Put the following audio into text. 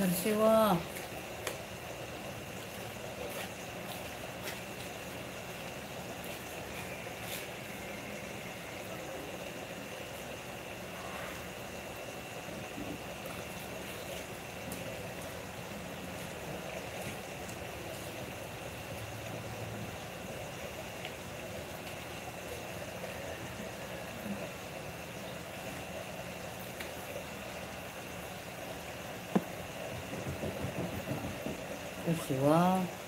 私は你哭啊。